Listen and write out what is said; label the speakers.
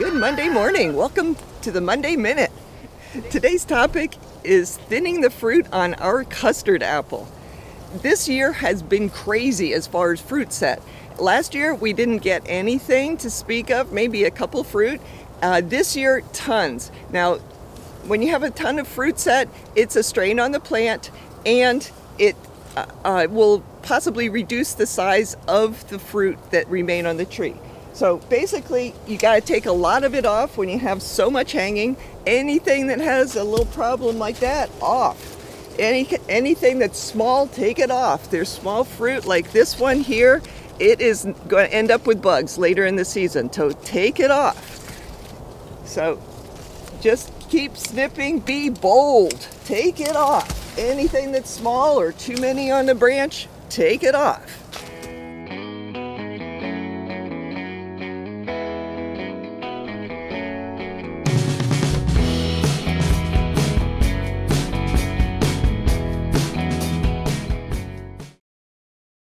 Speaker 1: Good Monday morning. Welcome to the Monday Minute. Today's topic is thinning the fruit on our custard apple. This year has been crazy as far as fruit set. Last year we didn't get anything to speak of, maybe a couple fruit. Uh, this year, tons. Now, when you have a ton of fruit set, it's a strain on the plant and it uh, uh, will possibly reduce the size of the fruit that remain on the tree. So basically, you got to take a lot of it off when you have so much hanging. Anything that has a little problem like that, off. Any, anything that's small, take it off. There's small fruit like this one here. It is going to end up with bugs later in the season, so take it off. So just keep snipping, be bold, take it off. Anything that's small or too many on the branch, take it off.